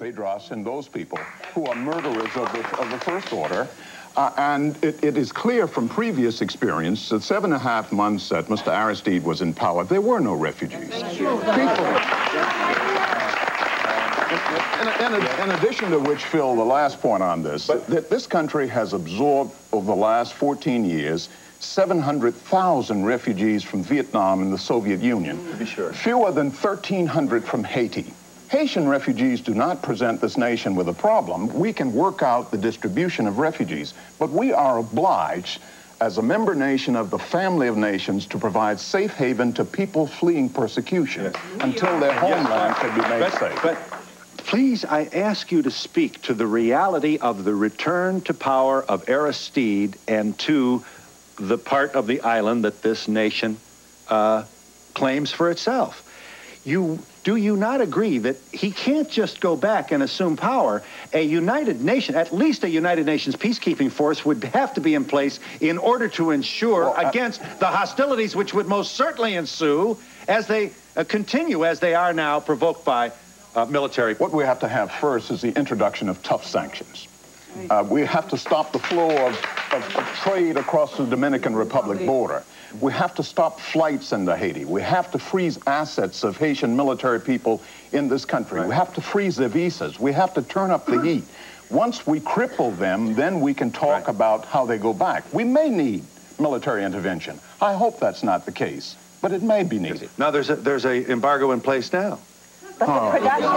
Cedras and those people who are murderers of the, of the first order. Uh, and it, it is clear from previous experience that seven and a half months that Mr. Aristide was in power, there were no refugees. In, in, addition to which, Phil, the last point on this, but, that this country has absorbed over the last 14 years 700,000 refugees from Vietnam and the Soviet Union. To be sure. Fewer than 1,300 from Haiti. Haitian refugees do not present this nation with a problem. We can work out the distribution of refugees, but we are obliged as a member nation of the family of nations to provide safe haven to people fleeing persecution yes. until their homeland yes. can be made but, safe. But please, I ask you to speak to the reality of the return to power of Aristide and to the part of the island that this nation uh, claims for itself. You, do you not agree that he can't just go back and assume power? A United Nation, at least a United Nations peacekeeping force would have to be in place in order to ensure well, against the hostilities which would most certainly ensue as they uh, continue as they are now provoked by uh, military. What we have to have first is the introduction of tough sanctions. Uh, we have to stop the flow of, of, of, trade across the Dominican Republic border. We have to stop flights into Haiti. We have to freeze assets of Haitian military people in this country. Right. We have to freeze their visas. We have to turn up the hmm. heat. Once we cripple them, then we can talk right. about how they go back. We may need military intervention. I hope that's not the case, but it may be needed. Now, there's a, there's a embargo in place now. But the oh, production...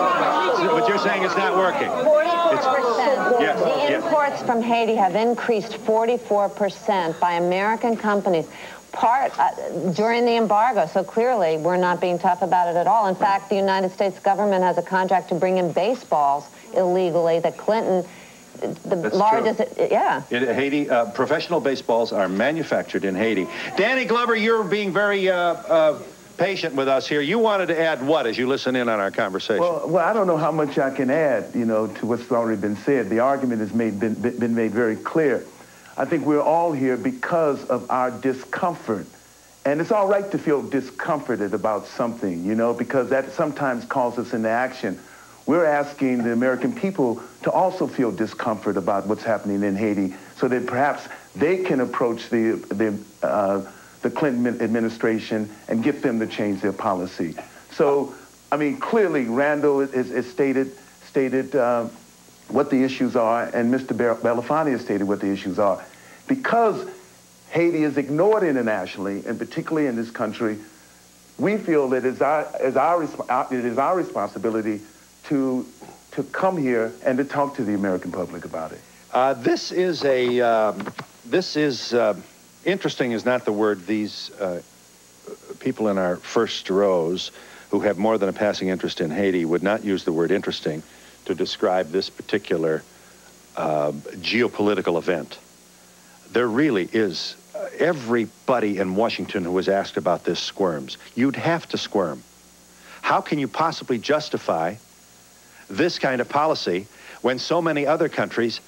But you're saying it's not working. 44%. Yes, the imports yes. from Haiti have increased 44% by American companies part uh, during the embargo. So clearly, we're not being tough about it at all. In fact, the United States government has a contract to bring in baseballs illegally that Clinton the That's largest, true. yeah. In Haiti, uh, professional baseballs are manufactured in Haiti. Danny Glover, you're being very uh, uh patient with us here. You wanted to add what as you listen in on our conversation? Well, well, I don't know how much I can add, you know, to what's already been said. The argument has made, been, been made very clear. I think we're all here because of our discomfort. And it's all right to feel discomforted about something, you know, because that sometimes calls us into action. We're asking the American people to also feel discomfort about what's happening in Haiti so that perhaps they can approach the, the uh, the Clinton administration and get them to change their policy. So, I mean, clearly Randall is, is stated, stated uh, what the issues are, and Mr. Belafonte has stated what the issues are. Because Haiti is ignored internationally, and particularly in this country, we feel that it's our, it's our, it is our responsibility to, to come here and to talk to the American public about it. Uh, this is a, um, this is, uh, interesting is not the word these uh, people in our first rows who have more than a passing interest in Haiti would not use the word interesting to describe this particular uh, geopolitical event. There really is, uh, everybody in Washington who was asked about this squirms. You'd have to squirm. How can you possibly justify this kind of policy when so many other countries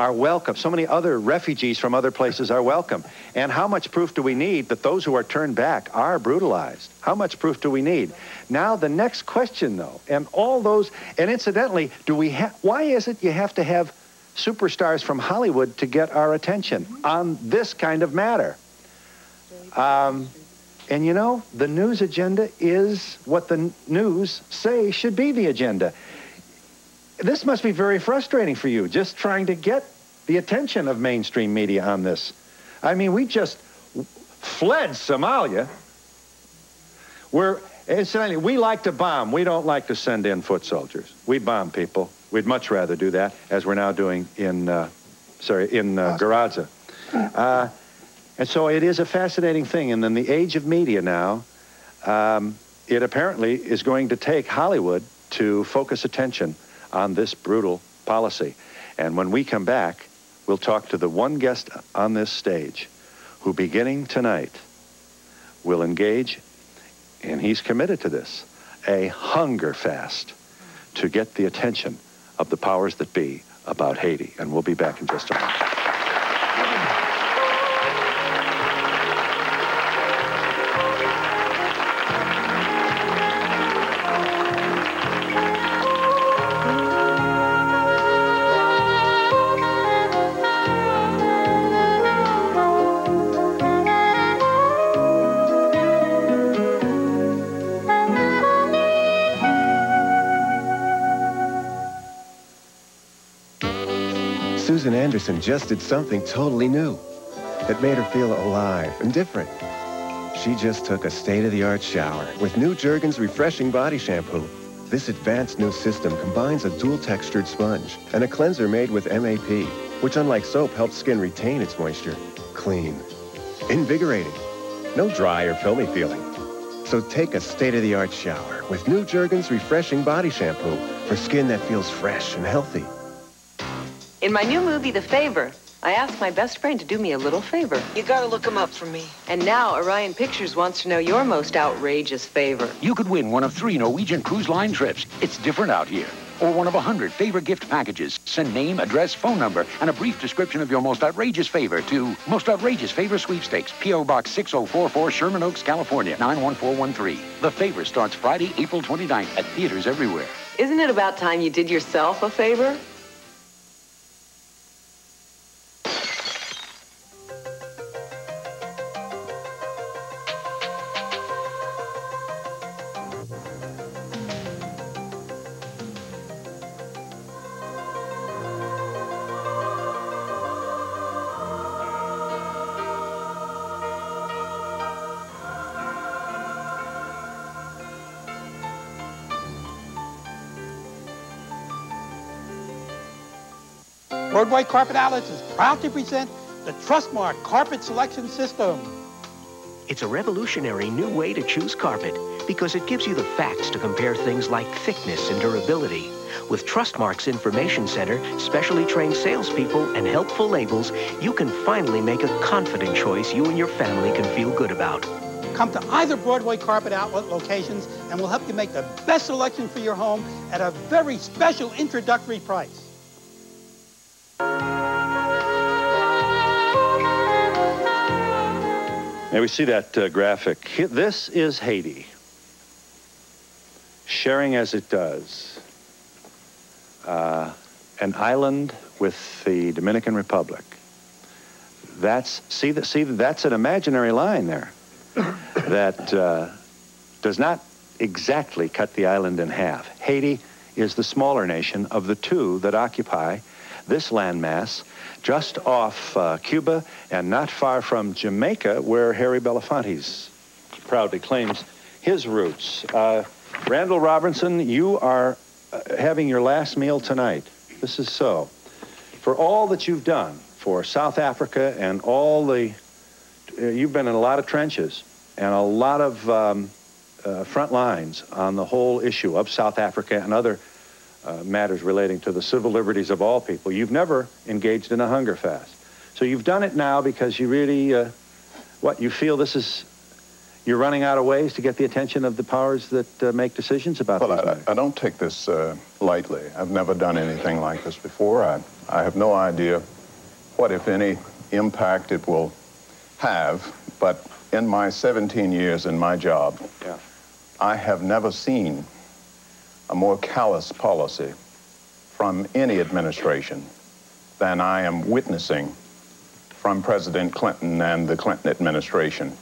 are welcome. So many other refugees from other places are welcome. And how much proof do we need that those who are turned back are brutalized? How much proof do we need? Now, the next question, though, and all those, and incidentally, do we have, why is it you have to have superstars from Hollywood to get our attention on this kind of matter? Um, and you know, the news agenda is what the news say should be the agenda this must be very frustrating for you, just trying to get the attention of mainstream media on this. I mean, we just fled Somalia. We're, incidentally, we like to bomb. We don't like to send in foot soldiers. We bomb people. We'd much rather do that, as we're now doing in, uh, sorry, in uh, Gorazde. Uh, and so it is a fascinating thing. And in the age of media now, um, it apparently is going to take Hollywood to focus attention on this brutal policy. And when we come back, we'll talk to the one guest on this stage who, beginning tonight, will engage, and he's committed to this, a hunger fast to get the attention of the powers that be about Haiti. And we'll be back in just a moment. Anderson just something totally new that made her feel alive and different. She just took a state-of-the-art shower with new Jergens refreshing body shampoo. This advanced new system combines a dual-textured sponge and a cleanser made with MAP, which unlike soap helps skin retain its moisture. Clean. Invigorating. No dry or filmy feeling. So take a state-of-the-art shower with new Jergens refreshing body shampoo for skin that feels fresh and healthy. In my new movie, The Favor, I asked my best friend to do me a little favor. You gotta look him up for me. And now Orion Pictures wants to know your most outrageous favor. You could win one of three Norwegian cruise line trips. It's different out here. Or one of a hundred favor gift packages. Send name, address, phone number, and a brief description of your most outrageous favor to Most Outrageous Favor Sweepstakes, P.O. Box 6044, Sherman Oaks, California, 91413. The favor starts Friday, April 29th at theaters everywhere. Isn't it about time you did yourself a favor? Broadway Carpet Outlets is proud to present the Trustmark Carpet Selection System. It's a revolutionary new way to choose carpet because it gives you the facts to compare things like thickness and durability. With Trustmark's Information Center, specially trained salespeople, and helpful labels, you can finally make a confident choice you and your family can feel good about. Come to either Broadway Carpet Outlet locations and we'll help you make the best selection for your home at a very special introductory price. May we see that uh, graphic? This is Haiti, sharing as it does uh, an island with the Dominican Republic. That's see that see that's an imaginary line there that uh, does not exactly cut the island in half. Haiti is the smaller nation of the two that occupy this landmass just off uh, Cuba and not far from Jamaica, where Harry Belafonte's proudly claims his roots. Uh, Randall Robinson, you are uh, having your last meal tonight. This is so. For all that you've done for South Africa and all the, uh, you've been in a lot of trenches and a lot of um, uh, front lines on the whole issue of South Africa and other uh, matters relating to the civil liberties of all people. You've never engaged in a hunger fast. So you've done it now because you really, uh, what, you feel this is, you're running out of ways to get the attention of the powers that uh, make decisions about well, these I. I don't take this uh, lightly. I've never done anything like this before. I, I have no idea what, if any, impact it will have, but in my 17 years in my job, Yeah. I have never seen a more callous policy from any administration than I am witnessing from President Clinton and the Clinton administration.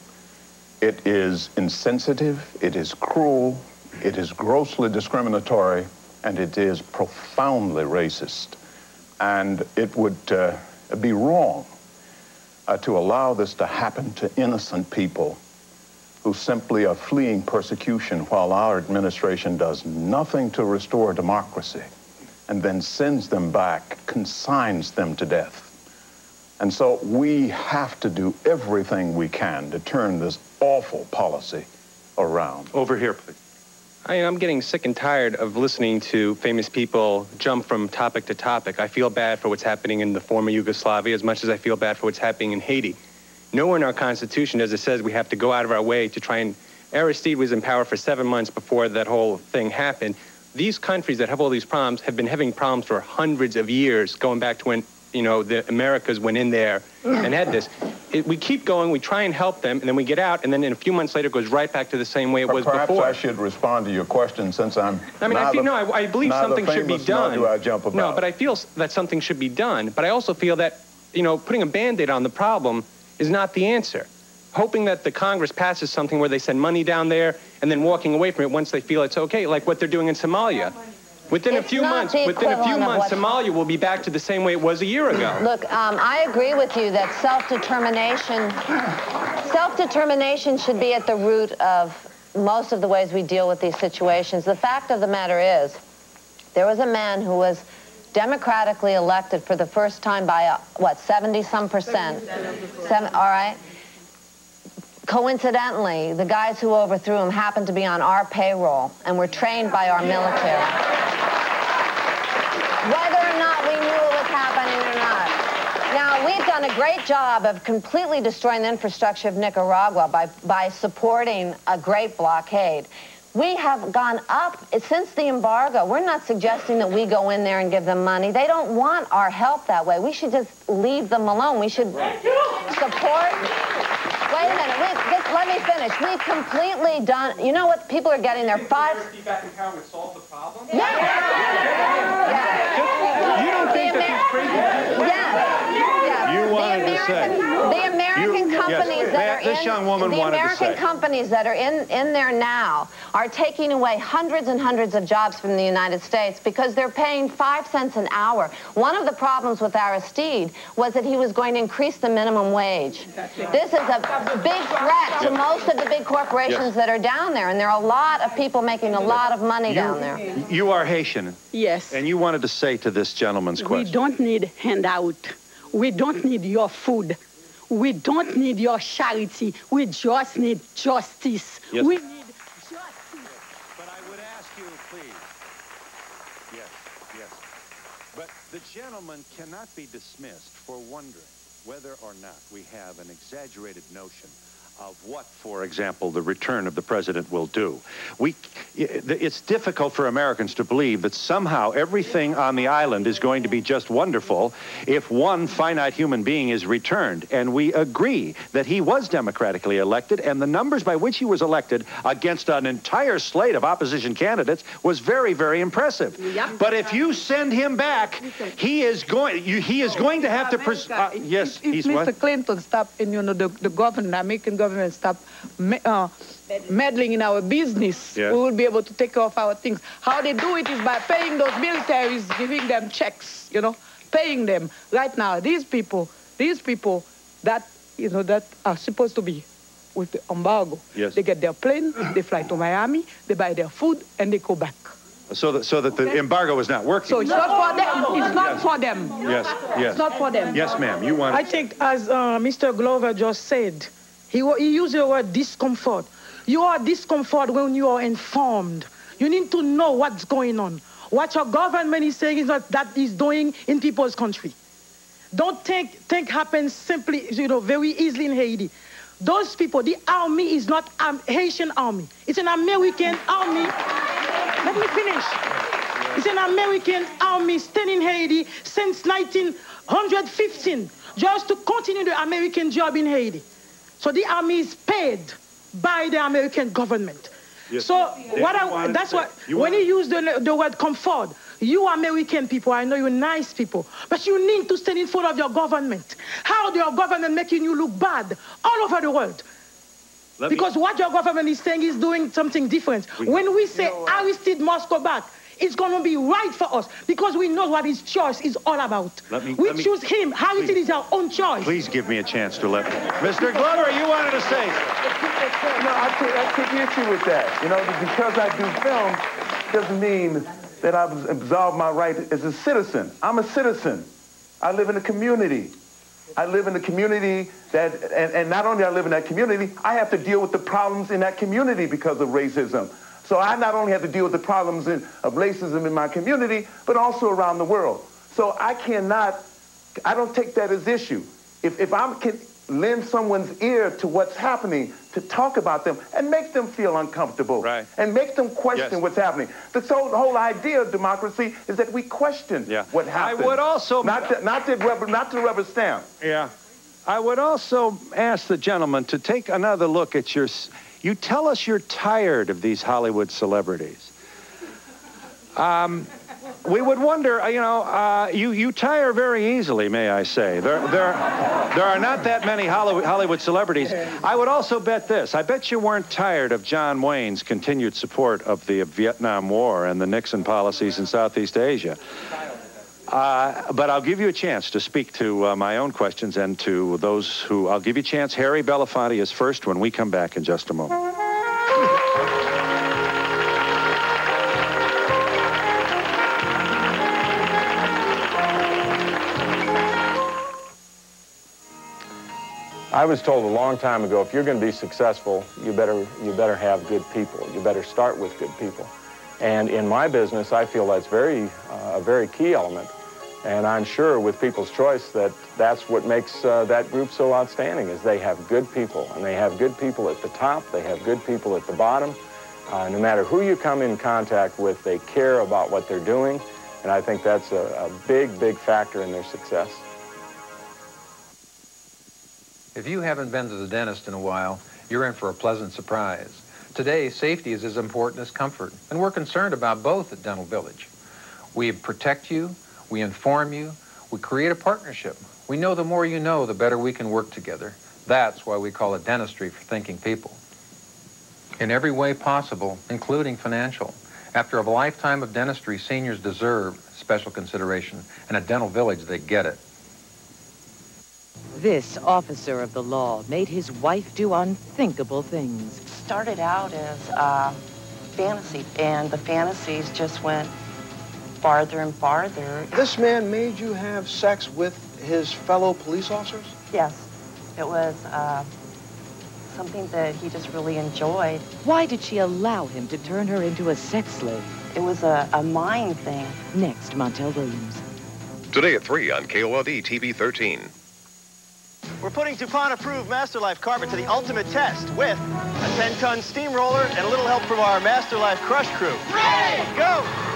It is insensitive, it is cruel, it is grossly discriminatory, and it is profoundly racist. And it would uh, be wrong uh, to allow this to happen to innocent people who simply are fleeing persecution while our administration does nothing to restore democracy and then sends them back, consigns them to death. And so we have to do everything we can to turn this awful policy around. Over here, please. I mean, I'm getting sick and tired of listening to famous people jump from topic to topic. I feel bad for what's happening in the former Yugoslavia as much as I feel bad for what's happening in Haiti. Nowhere in our Constitution does it says we have to go out of our way to try and. Aristide was in power for seven months before that whole thing happened. These countries that have all these problems have been having problems for hundreds of years, going back to when you know the Americas went in there and had this. It, we keep going, we try and help them, and then we get out, and then in a few months later it goes right back to the same way it was Perhaps before. I should respond to your question since I'm. I mean, I feel, no, I, I believe something should be done. do I jump about. No, but I feel that something should be done. But I also feel that, you know, putting a Band-Aid on the problem is not the answer. Hoping that the Congress passes something where they send money down there and then walking away from it once they feel it's okay, like what they're doing in Somalia. Within a few months, within a few months, Somalia will be back to the same way it was a year ago. Look, um, I agree with you that self-determination, self-determination should be at the root of most of the ways we deal with these situations. The fact of the matter is, there was a man who was democratically elected for the first time by, uh, what, 70-some percent? Seven, all right. Coincidentally, the guys who overthrew him happened to be on our payroll and were trained by our military. Whether or not we knew it was happening or not. Now, we've done a great job of completely destroying the infrastructure of Nicaragua by, by supporting a great blockade. We have gone up since the embargo. We're not suggesting that we go in there and give them money. They don't want our help that way. We should just leave them alone. We should support. Wait a minute. We, just let me finish. We've completely done. You know what? People are getting their five. back in power would solve the problem? Yeah. Yeah. You don't think The that these crazy Amer- Yeah. Yeah. You The wanted to say. American- The American You- companies ma- that are this in young woman the wanted to American say. companies that are in in there now are taking away hundreds and hundreds of jobs from the United States because they're paying five cents an hour. One of the problems with Aristide was that he was going to increase the minimum wage. This is a big threat to most of the big corporations Yes. that are down there, and there are a lot of people making a lot of money down there. You are Haitian, Yes. and you wanted to say to this gentleman's question. We don't need handout. We don't need your food. We don't need your charity. We just need justice. Yes. We need justice. But I would ask you, please. Yes, yes. But the gentleman cannot be dismissed for wondering whether or not we have an exaggerated notion of what, for example, the return of the president will do. We, it's difficult for Americans to believe that somehow everything on the island is going to be just wonderful if one finite human being is returned. And we agree that he was democratically elected, and the numbers by which he was elected against an entire slate of opposition candidates was very, very impressive. Yep. But if you send him back, he is going. You, he is going to have to. Pres- uh, yes, if he's Mr. what? Clinton stop, and you know, the, the government, the American government stop me- uh, meddling in our business, Yeah. we will be able to take care of our things. How they do it is by paying those militaries, giving them checks, you know, paying them. Right now, these people, these people that, you know, that are supposed to be with the embargo, Yes. they get their plane, they fly to Miami, they buy their food, and they go back. So that so that the embargo is not working. So it's not for them. It's not for them. Yes, yes. It's not for them. Yes, ma'am. You want. I think, as uh, Mr. Glover just said, he, he used the word discomfort. You are discomfort when you are informed. You need to know what's going on. What your government is saying is not that is doing in people's country. Don't think think happens simply, you know, very easily in Haiti. Those people, the army is not um, Haitian army. It's an American army. Let me finish. It's an American army staying in Haiti since 1915, just to continue the American job in Haiti. So the army is paid by the American government. Yes. So what I, that's what you when you use the, the word comfort, you American people, I know you're nice people, but you need to stand in front of your government. How your government making you look bad all over the world? Let me- because what your government is saying is doing something different. We- when we say Aristide must go back, it's going to be right for us because we know what his choice is all about. Let me- we let me- choose him. Aristide please. is our own choice. Please give me a chance to let. Mr. Glover, you wanted to say. No, I take, I take issue with that. You know, because I do film doesn't mean that I've absolved my right as a citizen. I'm a citizen. I live in a community. I live in a community that, and, and not only I live in that community, I have to deal with the problems in that community because of racism. So I not only have to deal with the problems in, of racism in my community, but also around the world. So I cannot, I don't take that as issue. If, if I can lend someone's ear to what's happening, to talk about them and make them feel uncomfortable Right. and make them question Yes. what's happening. The whole, whole idea of democracy is that we question Yeah. what I happens. would also- not to, not to rubber not to rubber stamp. Yeah. I would also ask the gentleman to take another look at your. You tell us you're tired of these Hollywood celebrities. Um, we would wonder, uh, you know, uh, you, you tire very easily, may I say. There, there, there are not that many Hollywood celebrities. I would also bet this. I bet you weren't tired of John Wayne's continued support of the Vietnam War and the Nixon policies in Southeast Asia. Uh, but I'll give you a chance to speak to uh, my own questions and to those who... I'll give you a chance. Harry Belafonte is first when we come back in just a moment. I was told a long time ago, if you're going to be successful, you better, you better have good people. You better start with good people. And in my business, I feel that's very, uh, a very key element. And I'm sure with People's Choice that that's what makes uh, that group so outstanding is they have good people. And they have good people at the top. They have good people at the bottom. Uh, no matter who you come in contact with, they care about what they're doing. And I think that's a, a big, big factor in their success. If you haven't been to the dentist in a while, you're in for a pleasant surprise. Today, safety is as important as comfort, and we're concerned about both at Dental Village. We protect you, we inform you, we create a partnership. We know the more you know, the better we can work together. That's why we call it dentistry for thinking people. In every way possible, including financial. After a lifetime of dentistry, seniors deserve special consideration, and at Dental Village, they get it. This officer of the law made his wife do unthinkable things. Started out as uh, fantasy, and the fantasies just went farther and farther. This man made you have sex with his fellow police officers? Yes, it was uh, something that he just really enjoyed. Why did she allow him to turn her into a sex slave? It was a, a mind thing. Next, Montel Williams. Today at 3 on KOLD TV 13. We're putting DuPont-approved Masterlife carpet to the ultimate test with a 10-ton steamroller and a little help from our Masterlife crush crew. Ready! Go!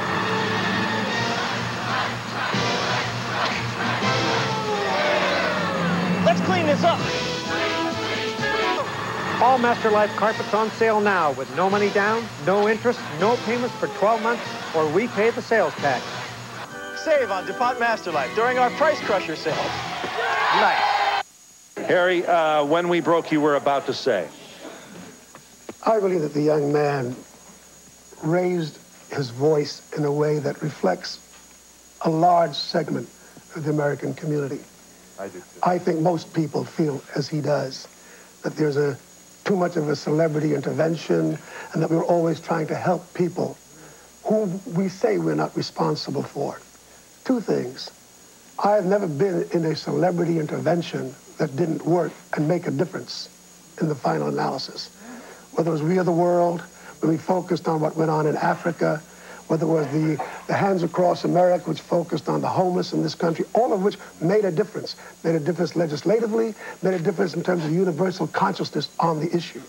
Let's clean this up. All Masterlife carpets on sale now with no money down, no interest, no payments for 12 months, or we pay the sales tax. Save on DuPont Masterlife during our Price Crusher sales. Nice. Harry, uh, when we broke, you were about to say. I believe that the young man raised his voice in a way that reflects a large segment of the American community. I do too. I think most people feel as he does, that there's a too much of a celebrity intervention and that we're always trying to help people whom we say we're not responsible for. Two things. I have never been in a celebrity intervention that didn't work and make a difference in the final analysis. Whether it was We Are the World, when we focused on what went on in Africa, whether it was the, the Hands Across America, which focused on the homeless in this country, all of which made a difference. Made a difference legislatively, made a difference in terms of universal consciousness on the issue.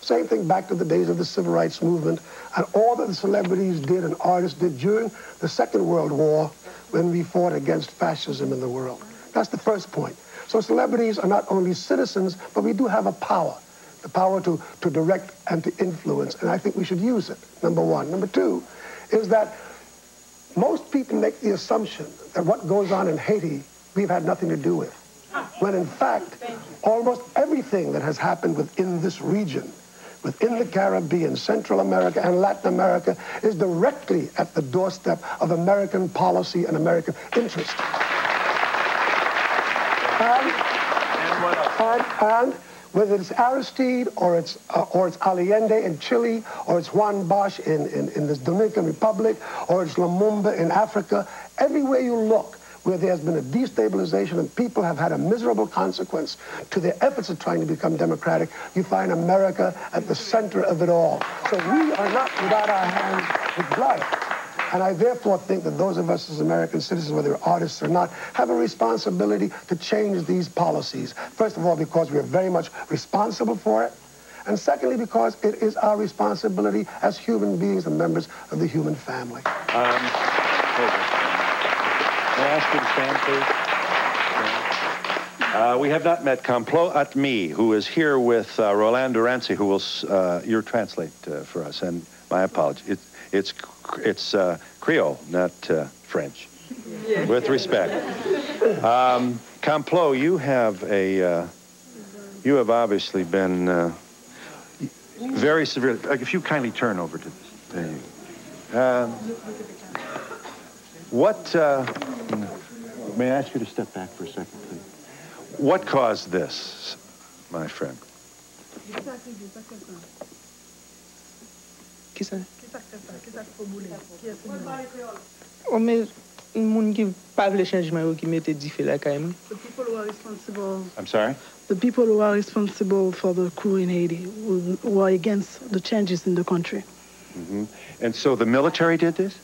Same thing back to the days of the civil rights movement and all that the celebrities did and artists did during the Second World War when we fought against fascism in the world. That's the first point. So celebrities are not only citizens, but we do have a power, the power to, to direct and to influence, and I think we should use it, number one. Number two is that most people make the assumption that what goes on in Haiti, we've had nothing to do with. When in fact, almost everything that has happened within this region, within the Caribbean, Central America, and Latin America, is directly at the doorstep of American policy and American interest. And, and, and whether it's Aristide or it's, uh, or it's Allende in Chile or it's Juan Bosch in, in, in the Dominican Republic or it's Lumumba in Africa, everywhere you look, where there has been a destabilization and people have had a miserable consequence to their efforts of trying to become democratic, you find America at the center of it all. So we are not without our hands with blood. And I therefore think that those of us as American citizens, whether we're artists or not, have a responsibility to change these policies. First of all, because we're very much responsible for it. And secondly, because it is our responsibility as human beings and members of the human family. Um, May I ask you to stand, please? Uh, we have not met Complot at Me, who is here with uh, Roland Durancy, who will, uh, you translate uh, for us. And my apologies. It, it's it's uh, Creole, not uh, French. With respect. Um, Complot, you have a, uh, you have obviously been uh, very severe. Like if you kindly turn over to this. There you. Um, what, uh, may I ask you to step back for a second, please? What caused this, my friend? Ki sa? O men, moun ki pa vle chanjman yo ki mette di fe la kay mi. The people who are responsible, I'm sorry? the people who are responsible for the coup in Haiti, who, who are against the changes in the country. hmm And so the military did this?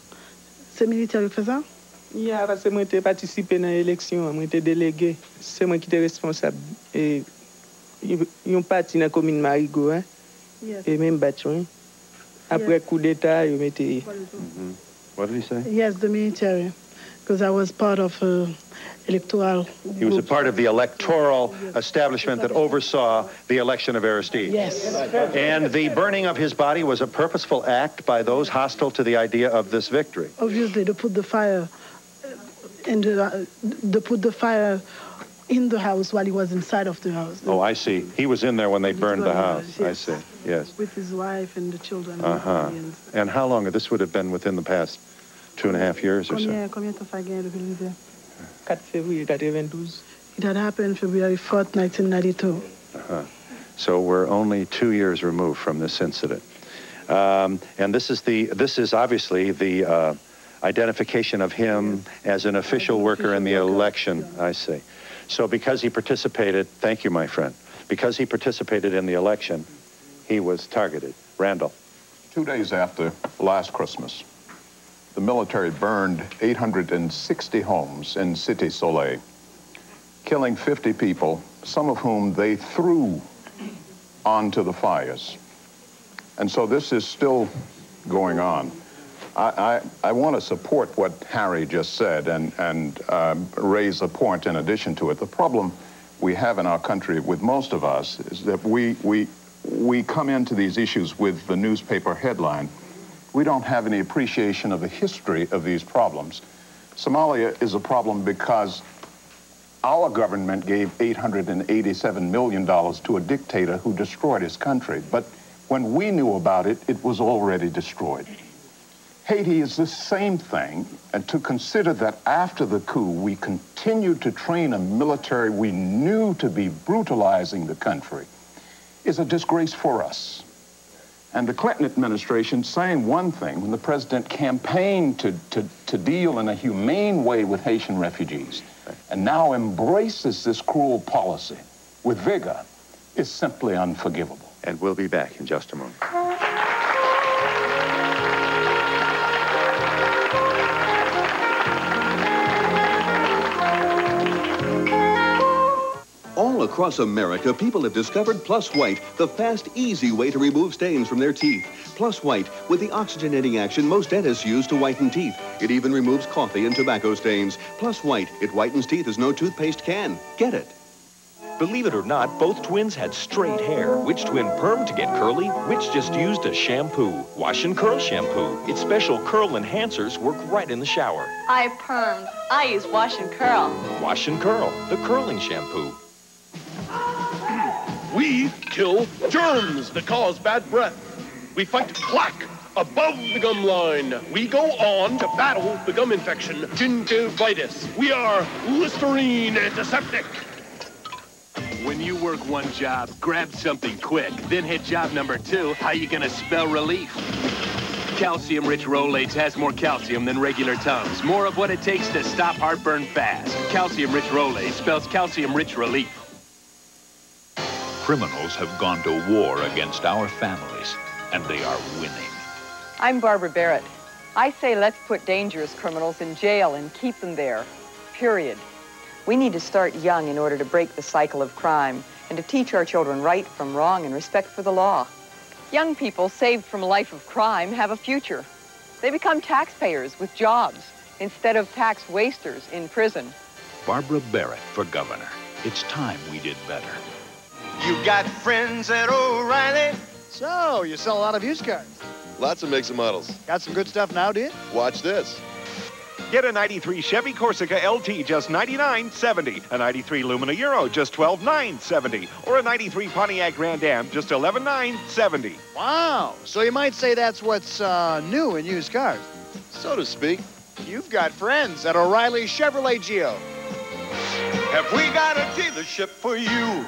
Se militaire fè sa? Ya, parce mwen te patisipe nan eleksyon, mwen te delege. Se mwen ki te responsab. E, yon- pati nan komine Marigo, hein? Yes. E men bat yon. Apre coup d'Etat, yon mette... What did he say? Yes, the military, because I was part of uh, electoral. He was a part of the electoral establishment that oversaw the election of Aristide. Yes. And the burning of his body was a purposeful act by those hostile to the idea of this victory. Obviously, to put the fire in the, uh, they put the fire in the house while he was inside of the house Oh, I see. He was in there when they burned the house. I see. Yes. with his wife and the children. and Uh-huh. Indians. And how long? This would have been within the past two and a half years or so. Combien, combien de temps ça gagne depuis le 4 février 92. It had happened February 4th, 1992. Uh-huh. So we're only two years removed from this incident. Um, and this is the this is obviously the uh, identification of him as an official worker in the election. I see. So because he participated, thank you, my friend. Because he participated in the election, he was targeted. Randall. Two days after last Christmas, the military burned 860 homes in Cité Soleil, killing 50 people, some of whom they threw onto the fires. And so this is still going on. I, I, I want to support what Harry just said and, and um, raise a point in addition to it. The problem we have in our country with most of us is that we, we, we come into these issues with the newspaper headline. We don't have any appreciation of the history of these problems. Somalia is a problem because our government gave $887 million to a dictator who destroyed his country. But when we knew about it, it was already destroyed. Haiti is the same thing, and to consider that after the coup, we continued to train a military we knew to be brutalizing the country is a disgrace for us. And the Clinton administration saying one thing when the president campaigned to, to, to deal in a humane way with Haitian refugees and now embraces this cruel policy with vigor is simply unforgivable. And we'll be back in just a moment. All across America, people have discovered Plus White, the fast, easy way to remove stains from their teeth. Plus White, with the oxygenating action most dentists use to whiten teeth. It even removes coffee and tobacco stains. Plus White, it whitens teeth as no toothpaste can. Get it. Believe it or not, both twins had straight hair. Which twin permed to get curly? Which just used a shampoo? Wash and curl shampoo. Its special curl enhancers work right in the shower. I permed. I use wash and curl. Wash and curl, the curling shampoo. We kill germs that cause bad breath. We fight plaque above the gum line. We go on to battle the gum infection, gingivitis. We are Listerine antiseptic. When you work one job, grab something quick, then hit job number two. How you gonna spell relief? Calcium-rich Rolaids has more calcium than regular Tums. More of what it takes to stop heartburn fast. Calcium-rich Rolaids spells calcium-rich relief. Criminals have gone to war against our families, and they are winning. I'm Barbara Barrett. I say let's put dangerous criminals in jail and keep them there. Period. We need to start young in order to break the cycle of crime and to teach our children right from wrong and respect for the law. Young people saved from a life of crime have a future. They become taxpayers with jobs instead of tax wasters in prison. Barbara Barrett for governor. It's time we did better. You got friends at O'Rielly? So, you sell a lot of used cars. Lots of makes and models. Got some good stuff now, do you? Watch this. Get a 93 Chevy Corsica LT just $99.70, a 93 Lumina Euro just 12,970, or a 93 Pontiac Grand Am just 11,970. Wow. So you might say that's what's uh, new in used cars. So to speak. You've got friends at O'Rielly Chevrolet Geo. Have we got a dealership for you?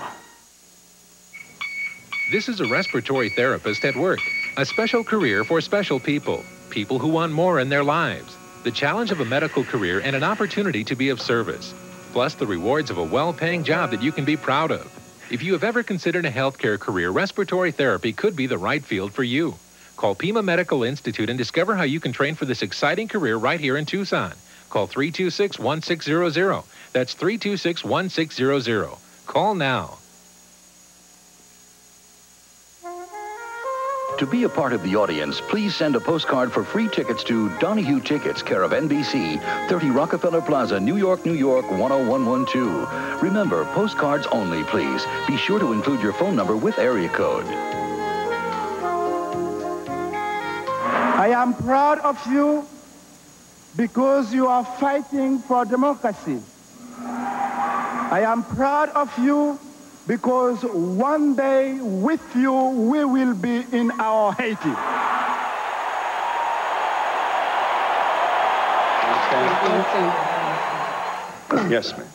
This is a respiratory therapist at work, a special career for special people, people who want more in their lives, the challenge of a medical career and an opportunity to be of service, plus the rewards of a well-paying job that you can be proud of. If you have ever considered a healthcare career, respiratory therapy could be the right field for you. Call Pima Medical Institute and discover how you can train for this exciting career right here in Tucson. Call 326 1600. That's 326 1600. Call now. To be a part of the audience, please send a postcard for free tickets to Donahue Tickets, care of NBC, 30 Rockefeller Plaza, New York, New York, 10112. Remember, postcards only, please. Be sure to include your phone number with area code. I am proud of you because you are fighting for democracy. I am proud of you because one day with you we will be in our Haiti. Yes, ma'am.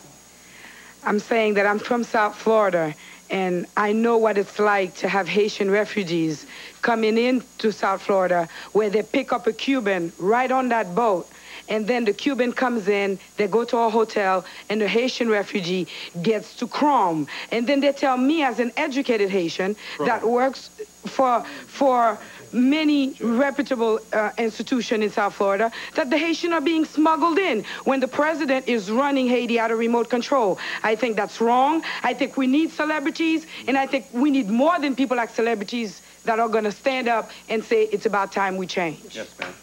I'm saying that I'm from South Florida, and I know what it's like to have Haitian refugees coming into South Florida where they pick up a Cuban right on that boat. And then the Cuban comes in, they go to a hotel, and the Haitian refugee gets to Krome. And then they tell me, as an educated Haitian that works for, for many reputable uh, institutions in South Florida that the Haitian are being smuggled in when the president is running Haiti out of remote control. I think that's wrong. I think we need celebrities, and I think we need more than people like celebrities that are going to stand up and say it's about time we change. Yes, ma'am.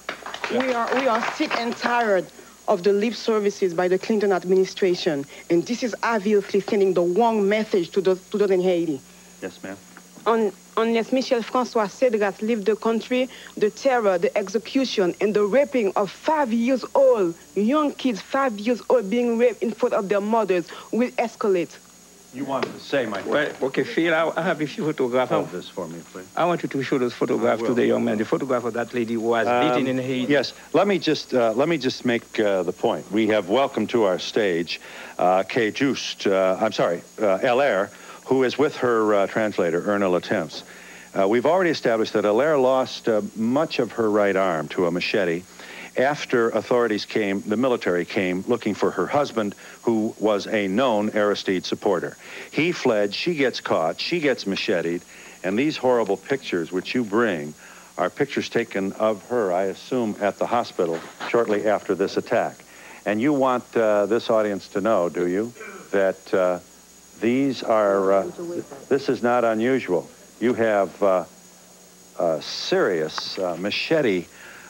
We are we are sick and tired of the lip services by the Clinton administration, and this is obviously sending the wrong message to those to those in Haiti. Yes, ma'am. Un, unless Michel Francois Cedras leave the country, the terror, the execution, and the raping of five years old, young kids five years old being raped in front of their mothers will escalate. You wanted to say, my Well, okay, Phil, I, I have a few photographs. Hold this for me, please. I want you to show those photographs to the young man. The photograph of that lady who was Um, beaten in Haiti. Yes, let me just uh, let me just make uh, the point. We have welcomed to our stage uh, Kay Just, uh, I'm sorry, uh, LR, who is with her uh, translator, Erna Latemps. Uh, we've already established that Allaire lost uh, much of her right arm to a machete after authorities came, the military came looking for her husband, who was a known Aristide supporter. He fled, she gets caught, she gets macheted, and these horrible pictures which you bring are pictures taken of her, I assume, at the hospital shortly after this attack. And you want uh, this audience to know, do you, that uh, these are, uh, this is not unusual. You have uh, serious uh, machete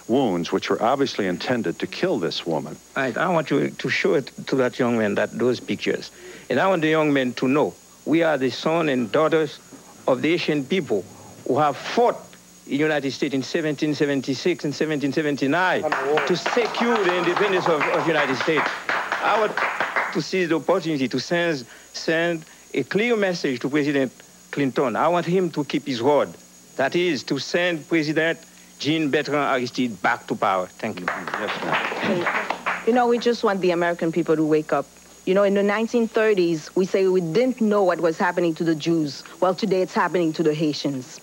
wounds, which were obviously intended to kill this woman. Right, I want you to show it to that young man, that those pictures. And I want the young man to know we are the son and daughters of the Haitian people who have fought in the United States in 1776 and 1779 to secure the independence of, of United States. I want to seize the opportunity to send, send a clear message to President Clinton. I want him to keep his word. That is, to send President Jean Bertrand Aristide back to power. Thank you. You know, we just want the American people to wake up. You know, in the 1930s, we say we didn't know what was happening to the Jews. Well, today it's happening to the Haitians.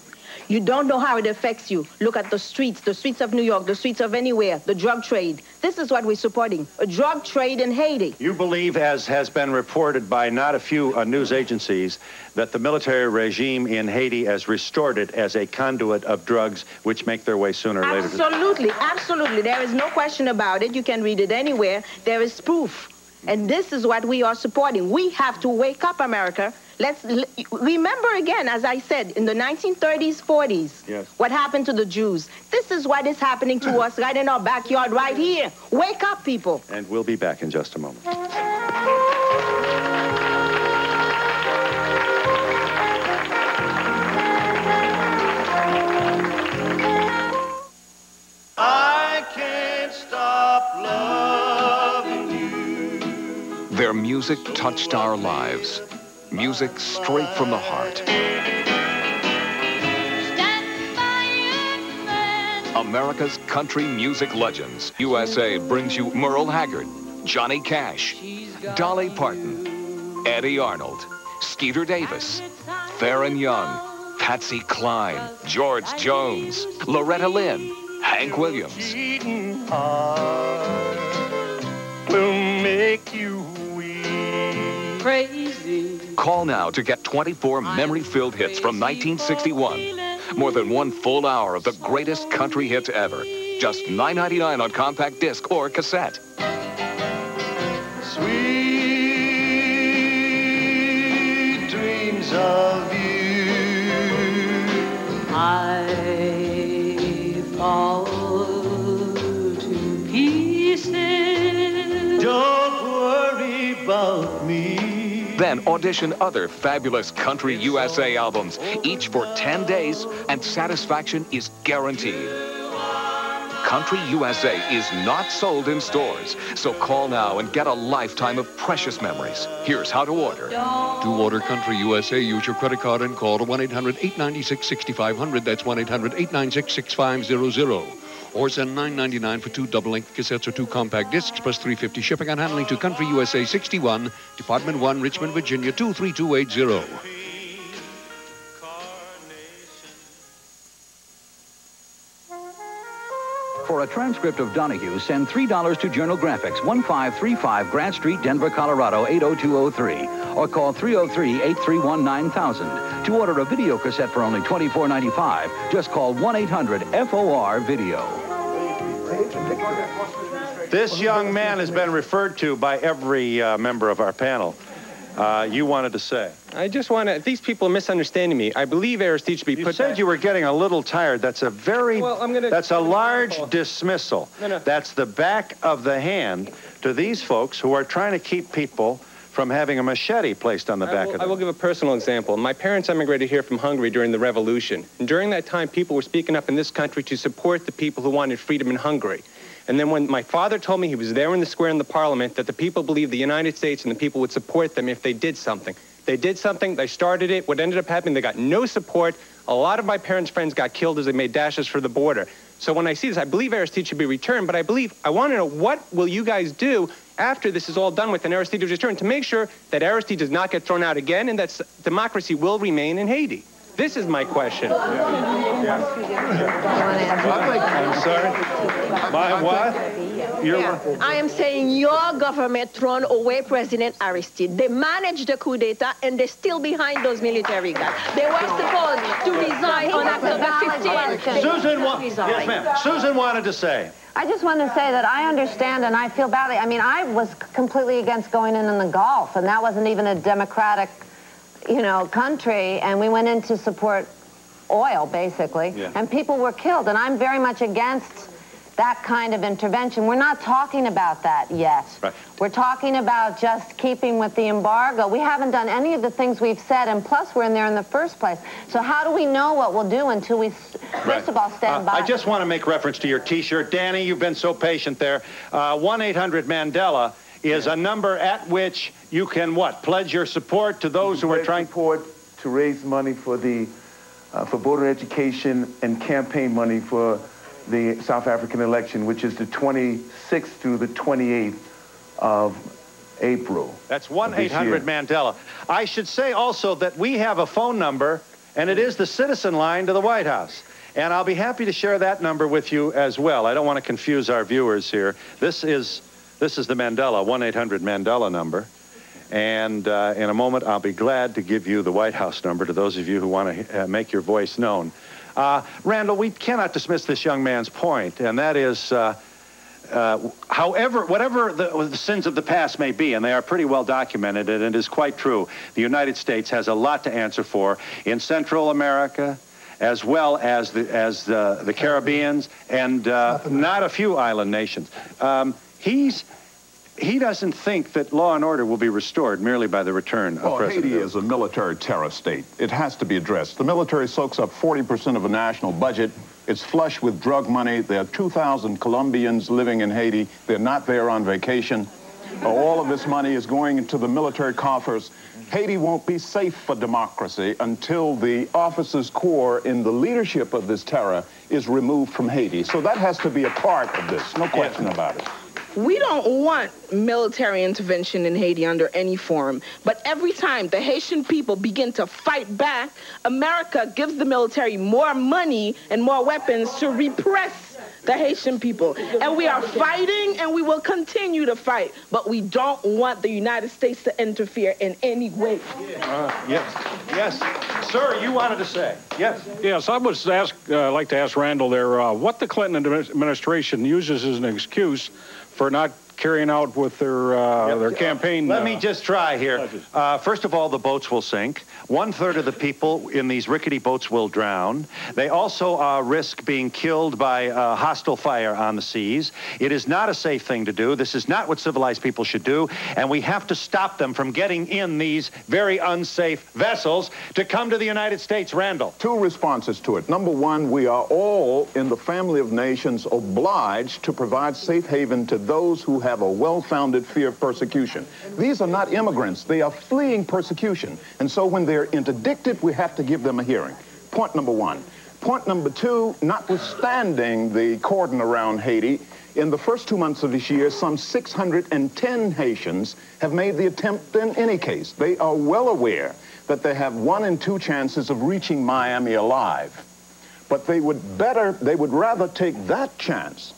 You don't know how it affects you. Look at the streets, the streets of New York, the streets of anywhere, the drug trade. This is what we're supporting, a drug trade in Haiti. You believe, as has been reported by not a few uh, news agencies, that the military regime in Haiti has restored it as a conduit of drugs which make their way sooner or later. Absolutely, absolutely. There is no question about it. You can read it anywhere. There is proof. And this is what we are supporting. We have to wake up, America. Let's l- remember again, as I said, in the 1930s, 40s, Yes. what happened to the Jews. This is what is happening to us right in our backyard, right here. Wake up, people. And we'll be back in just a moment. I can't stop loving you. Their music touched our lives. Music straight from the heart. America's country music legends. USA brings you Merle Haggard, Johnny Cash, Dolly Parton, Eddy Arnold, Skeeter Davis, Faron Young, Patsy Cline, George Jones, Loretta Lynn, Hank Williams. will make you Crazy. Call now to get 24 memory-filled hits from 1961. More than one full hour of the greatest country hits ever. Just $9.99 on compact disc or cassette. sweet dreams of you. I Then audition other fabulous Country USA albums, each for 10 days, and satisfaction is guaranteed. Country USA is not sold in stores, so call now and get a lifetime of precious memories. Here's how to order. To order Country USA, use your credit card and call 1-800-896-6500. That's 1-800-896-6500. Or send $9.99 for two double-length cassettes or two compact discs, plus 350 shipping and handling to Country USA 61, Department 1, Richmond, Virginia 23280. For a transcript of Donahue, send $3 to Journal Graphics, 1535 Grant Street, Denver, Colorado, 80203. Or call 303-831-9000. To order a video cassette for only $24.95, just call 1-800-FOR-VIDEO. This young man has been referred to by every uh, member of our panel. Uh, you wanted to say. I just want to, these people are misunderstanding me. I believe Aristide should be You put said back- you were getting a little tired. That's a very, Well, I'm gonna- that's a large dismissal. No, no. That's the back of the hand to these folks who are trying to keep people from having a machete placed on the I back will, of I will give a personal example. My parents emigrated here from Hungary during the revolution. And during that time, people were speaking up in this country to support the people who wanted freedom in Hungary. And then when my father told me he was there in the square in the parliament, that the people believed the United States and the people would support them if they did something. They did something, they started it. What ended up happening, they got no support. A lot of my parents' friends got killed as they made dashes for the border. So when I see this, I believe Aristide should be returned, but I believe, I want to know what will you guys do after this is all done with and Aristide is returned to make sure that Aristide does not get thrown out again and that democracy will remain in Haiti? This is my question. I'm sorry? My what? You're Yeah. I am saying your government thrown away President Aristide. They managed the coup d'etat and they're still behind those military guys. They were supposed to resign on October 15th. Susan, wa- yes, ma'am. Susan wanted to say. I just want to say that I understand and I feel badly. I mean, I was completely against going in in the Gulf, and that wasn't even a democratic, you know, country. And we went in to support oil, basically, Yeah. and people were killed. And I'm very much against that kind of intervention. We're not talking about that yet. Right. We're talking about just keeping with the embargo. We haven't done any of the things we've said, and plus we're in there in the first place. So how do we know what we'll do until we, first of all, stand Uh, by? I just want to make reference to your T-shirt. Danny, you've been so patient there. Uh, 1-800-MANDELA is a number at which you can, what, pledge your support to those who are trying... support to raise money for the uh, for voter education and campaign money for the South African election, which is the 26th through the 28th of April. That's of 1-800-MANDELA. I should say also that we have a phone number, and it is the citizen line to the White House. And I'll be happy to share that number with you as well. I don't want to confuse our viewers here. This is, this is the Mandela, 1-800-MANDELA number. And uh, in a moment, I'll be glad to give you the White House number to those of you who want to uh, make your voice known. Uh, Randall, we cannot dismiss this young man's point, and that is, uh, uh, however, whatever the, the sins of the past may be, and they are pretty well documented, and it is quite true, the United States has a lot to answer for in Central America, as well as the, as the, the Caribbeans, and uh, not a few island nations. Um, he's he doesn't think that law and order will be restored merely by the return of oh, Well, President. Haiti is a military terror state. It has to be addressed. The military soaks up 40% of the national budget. It's flush with drug money. There are 2,000 Colombians living in Haiti. They're not there on vacation. all of this money is going into the military coffers. Haiti won't be safe for democracy until the officers' corps in the leadership of this terror is removed from Haiti. So that has to be a part of this, no question about it. We don't want military intervention in Haiti under any form. But every time the Haitian people begin to fight back, America gives the military more money and more weapons to repress the Haitian people. And we are fighting and we will continue to fight. But we don't want the United States to interfere in any way. Uh, yes, yes. Sir, you wanted to say. Yes. Yes, I would ask, uh, like to ask Randall there, uh, what the Clinton administration uses as an excuse for not carrying out with their uh, their campaign. Let uh, me just try here. Uh, first of all, the boats will sink. One third of the people in these rickety boats will drown. They also uh, risk being killed by uh, hostile fire on the seas. It is not a safe thing to do. This is not what civilized people should do, and we have to stop them from getting in these very unsafe vessels to come to the United States. Randall. Two responses to it. Number one, we are all in the family of nations obliged to provide safe haven to those who have a well-founded fear of persecution. These are not immigrants. They are fleeing persecution. And so when they're interdicted, we have to give them a hearing. Point number one. Point number two, notwithstanding the cordon around Haiti, in the first two months of this year, some 610 Haitians have made the attempt in any case. They are well aware that they have one in two chances of reaching Miami alive. But they would better, they would rather take that chance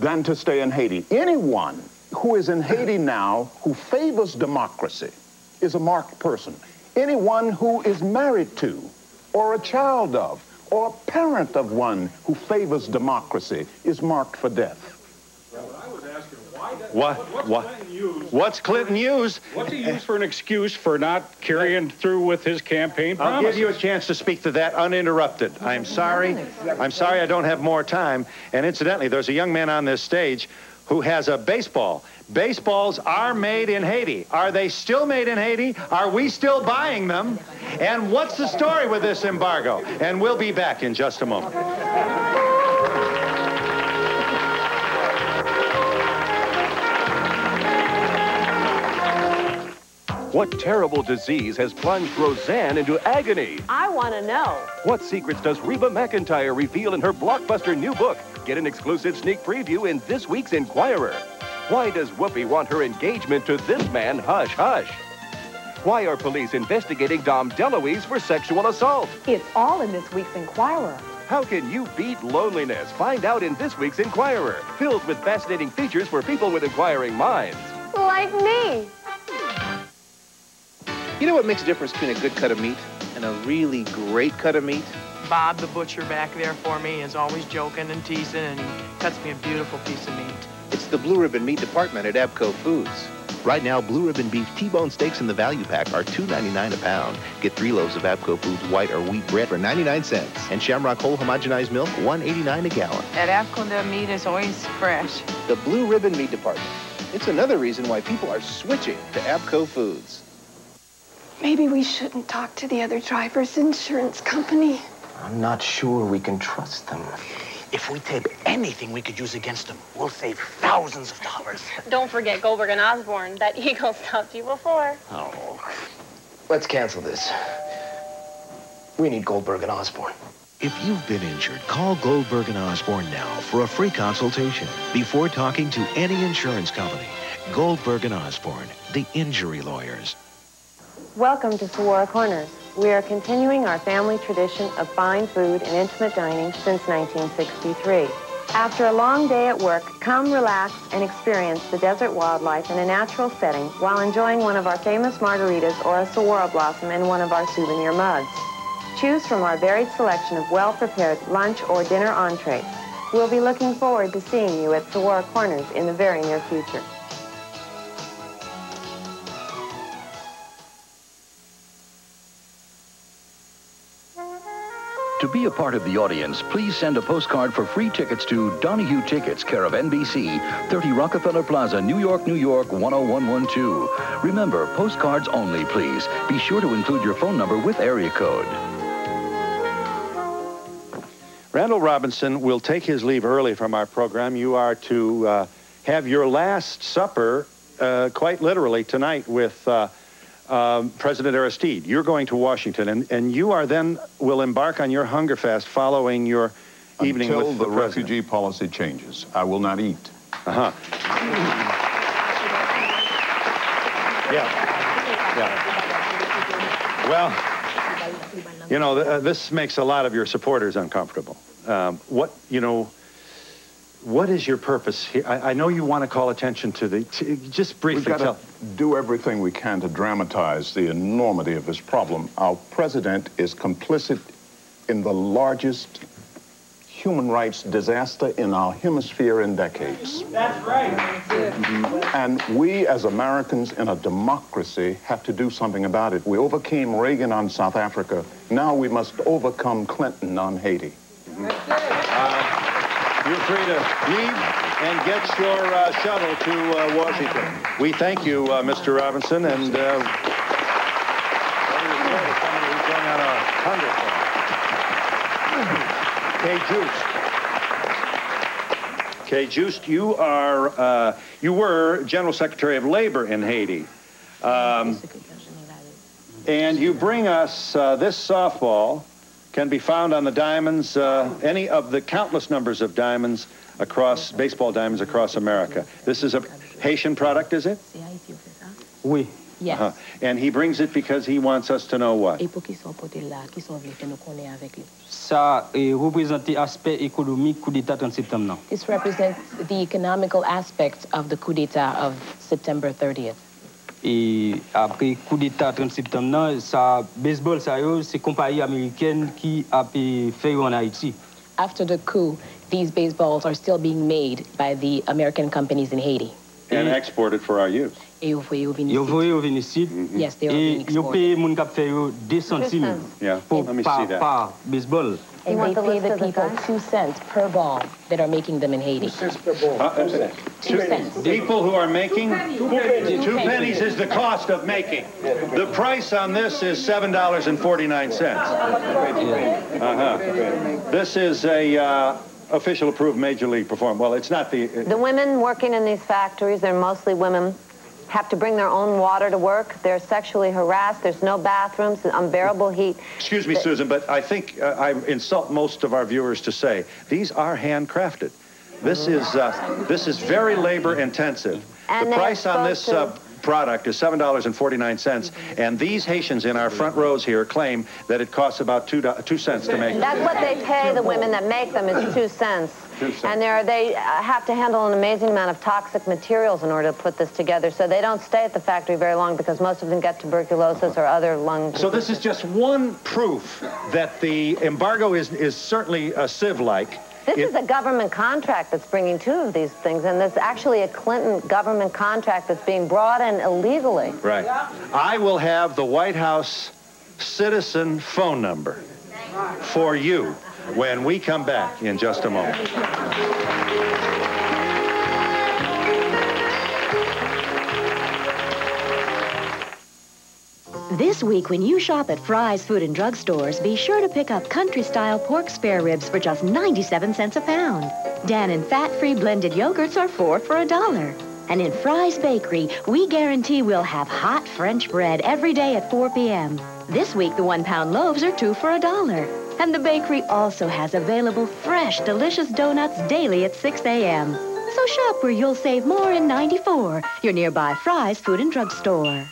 than to stay in Haiti. Anyone who is in Haiti now who favors democracy is a marked person. Anyone who is married to, or a child of, or a parent of one who favors democracy is marked for death. What? What? What's Clinton use? What's he use for an excuse for not carrying through with his campaign I'll give you a chance to speak to that uninterrupted. I'm sorry. I'm sorry I don't have more time. And incidentally, there's a young man on this stage who has a baseball. Baseballs are made in Haiti. Are they still made in Haiti? Are we still buying them? And what's the story with this embargo? And we'll be back in just a moment. What terrible disease has plunged Roseanne into agony? I want to know. What secrets does Reba McEntire reveal in her blockbuster new book? Get an exclusive sneak preview in this week's Inquirer. Why does Whoopi want her engagement to this man hush hush? Why are police investigating Dom DeLuise for sexual assault? It's all in this week's Inquirer. How can you beat loneliness? Find out in this week's Inquirer, filled with fascinating features for people with inquiring minds. Like me. You know what makes a difference between a good cut of meat and a really great cut of meat? Bob, the butcher back there for me, is always joking and teasing, and he cuts me a beautiful piece of meat. It's the Blue Ribbon Meat Department at Abco Foods. Right now, Blue Ribbon Beef T-bone steaks in the value pack are $2.99 a pound. Get three loaves of Abco Foods white or wheat bread for 99 cents. And Shamrock Whole homogenized milk, $1.89 a gallon. At Abco, the meat is always fresh. The Blue Ribbon Meat Department. It's another reason why people are switching to Abco Foods. Maybe we shouldn't talk to the other driver's insurance company. I'm not sure we can trust them. If we tape anything we could use against them, we'll save thousands of dollars. Don't forget Goldberg and Osborne. That eagle stopped you before. Oh. Let's cancel this. We need Goldberg and Osborne. If you've been injured, call Goldberg and Osborne now for a free consultation before talking to any insurance company. Goldberg and Osborne, the injury lawyers. Welcome to Saguaro Corners. We are continuing our family tradition of fine food and intimate dining since 1963. After a long day at work, come relax and experience the desert wildlife in a natural setting while enjoying one of our famous margaritas or a saguaro blossom in one of our souvenir mugs. Choose from our varied selection of well-prepared lunch or dinner entrees. We'll be looking forward to seeing you at Saguaro Corners in the very near future. To be a part of the audience, please send a postcard for free tickets to Donahue Tickets, care of NBC, 30 Rockefeller Plaza, New York, New York, 10112. Remember, postcards only, please. Be sure to include your phone number with area code. Randall Robinson will take his leave early from our program. You are to uh, have your last supper uh, quite literally tonight with uh, um, President Aristide. You're going to Washington, and, and you are then will embark on your hunger fast following your evening Until with the, the, president. refugee policy changes, I will not eat. Uh-huh. Yeah. Yeah. Well, you know, th- uh, this makes a lot of your supporters uncomfortable. Um, what, you know, what is your purpose here? I, I know you want to call attention to the, to, just briefly We've got tell. to do everything we can to dramatize the enormity of this problem. Our president is complicit in the largest human rights disaster in our hemisphere in decades. That's right. And we as Americans in a democracy have to do something about it. We overcame Reagan on South Africa. Now we must overcome Clinton on Haiti. You're free to leave and get your uh, shuttle to uh, Washington. We thank you, uh, Mr. Robinson, and uh, somebody who's going on a hunger strike. Kay Juiced. Kay Juiced, you are, uh, you were General Secretary of Labor in Haiti. Um, and you bring us uh, this softball can be found on the diamonds, uh, any of the countless numbers of diamonds across, baseball diamonds across America. This is a Haitian product, is it? Oui. Yes. Uh-huh. And he brings it because he wants us to know what? Et pour qui sont portés là, qui sont venus faire nous connaître avec lui. Ça représente aspect économique coup d'état 30 septembre. This represents the economical aspect of the coup d'etat of September 30th. Et après coup d'état 30 septembre, ça baseball ça c'est compagnie américaine qui a fait en Haïti. After the coup, these baseballs are still being made by the American companies in Haiti. And exported for our use. Et yo voyez au Yo voyé au Vénécide. Yes, they are Et being exported. paye moun kap fait yo 2 centimes Yeah, pour let me par, see that. par baseball. And they pay the people two cents per ball that are making them in Haiti. Uh, uh, Two cents. People who are making two pennies. Two pennies is the cost of making. The price on this is seven dollars and forty-nine cents. Uh-huh. This is a uh, official approved major league performance. Well, it's not the. The women working in these factories, they're mostly women, have to bring their own water to work. They're sexually harassed. There's no bathrooms, unbearable heat. Excuse me, Susan, but I think uh, I insult most of our viewers to say these are handcrafted. This is uh, this is very labor intensive. And the price on this uh, product is seven dollars and forty nine cents, and these Haitians in our front rows here claim that it costs about two two cents to make. That's what they pay the women that make them is two cents. And they uh, have to handle an amazing amount of toxic materials in order to put this together. So they don't stay at the factory very long because most of them get tuberculosis or other lung So this is just one proof that the embargo is is certainly a civ-like. This It- is a government contract that's bringing two of these things, and there's actually a Clinton government contract that's being brought in illegally. Right. I will have the White House citizen phone number for you when we come back in just a moment. This week, when you shop at Fry's Food and Drug Stores, be sure to pick up country-style pork spare ribs for just 97 cents a pound. Dannon fat-free blended yogurts are four for a dollar. And in Fry's Bakery, we guarantee we'll have hot French bread every day at 4 p.m. This week, the one-pound loaves are two for a dollar. And the bakery also has available fresh, delicious donuts daily at 6 a.m. So shop where you'll save more in 94, your nearby Fry's Food and Drug Store.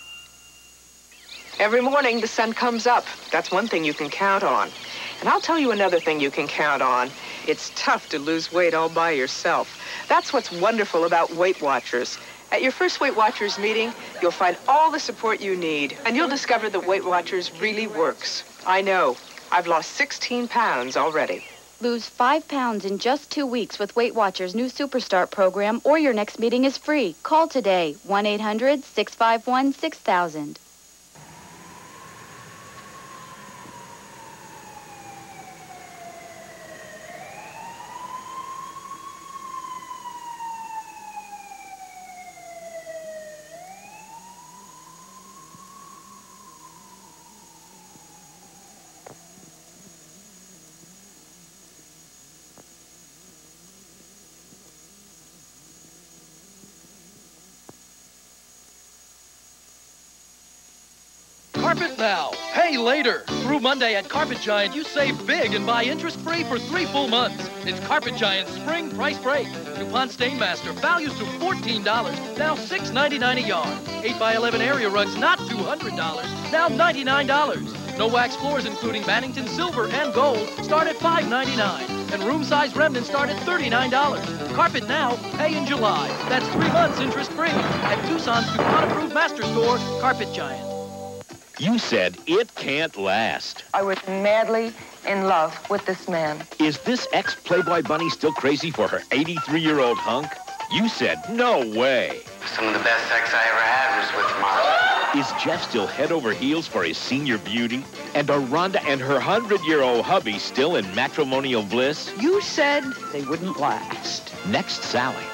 Every morning, the sun comes up. That's one thing you can count on. And I'll tell you another thing you can count on. It's tough to lose weight all by yourself. That's what's wonderful about Weight Watchers. At your first Weight Watchers meeting, you'll find all the support you need, and you'll discover that Weight Watchers really works. I know. I've lost 16 pounds already. Lose five pounds in just two weeks with Weight Watchers' new Superstart program, or your next meeting is free. Call today 1 800 651 6000. Now, pay later. Through Monday at Carpet Giant, you save big and buy interest-free for three full months. It's Carpet Giant's spring price break. DuPont Stainmaster, values to $14, now $6.99 a yard. 8 by 11 area rugs, not $200, now $99. No wax floors, including Mannington Silver and Gold, start at $5.99. And room-size remnants start at $39. Carpet now, pay in July. That's three months interest-free. At Tucson's DuPont-approved master store, Carpet Giant. You said it can't last. I was madly in love with this man. Is this ex-Playboy bunny still crazy for her 83-year-old hunk? You said no way. Some of the best sex I ever had was with Martha. Is Jeff still head over heels for his senior beauty? And are Rhonda and her 100-year-old hubby still in matrimonial bliss? You said they wouldn't last. Next, Sally.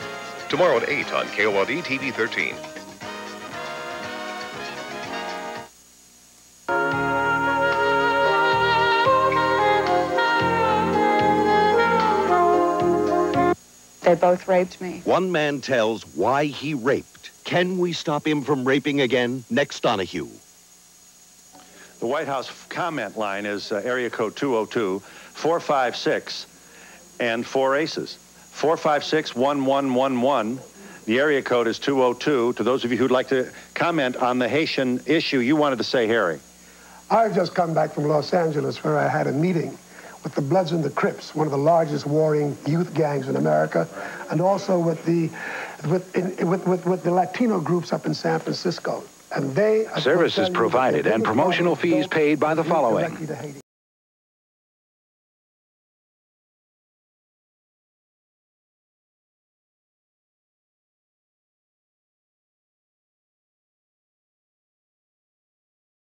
Tomorrow at 8 on KOLD TV 13. They both raped me. One man tells why he raped. Can we stop him from raping again? Next Donahue. The White House comment line is uh, area code 202 456 and four aces. 456 1111. The area code is 202. To those of you who'd like to comment on the Haitian issue, you wanted to say, Harry. I've just come back from Los Angeles where I had a meeting with the Bloods and the Crips, one of the largest warring youth gangs in America, and also with the with, in, with, with, with the Latino groups up in San Francisco. And they Services provided and promotional fees paid by the following.